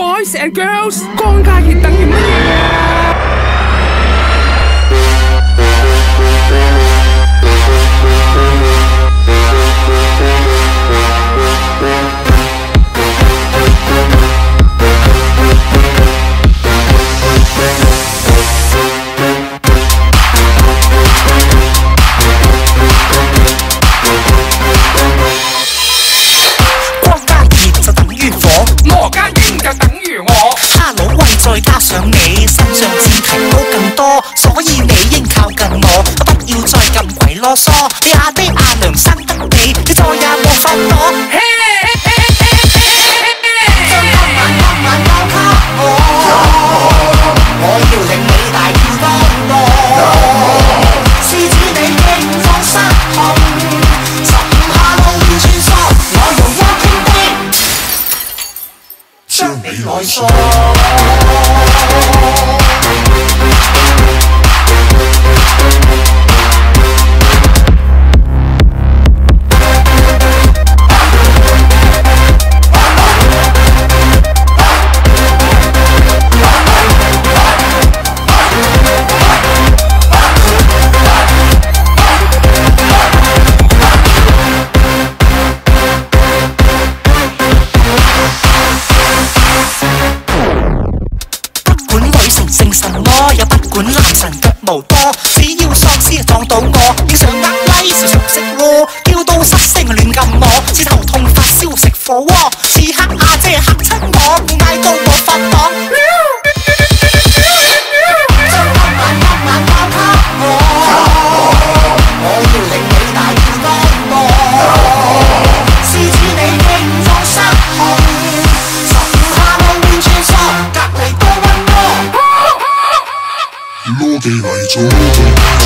Boys and girls, con gái thì tặng những gì? 啰嗦。你阿爹阿娘生得你，你再也冇法躲。将今晚今晚交给我，我要令你大叫多多，施展你惊慌失控，十五下路要穿梭，我用 walking dead 将你来锁。 管男神脚毛多，只要喪屍撞到我，影相呃拉時常食窩，叫到失聲亂撳我，似頭痛發燒食火鍋，此刻阿姐嚇親我，嗌到地来走走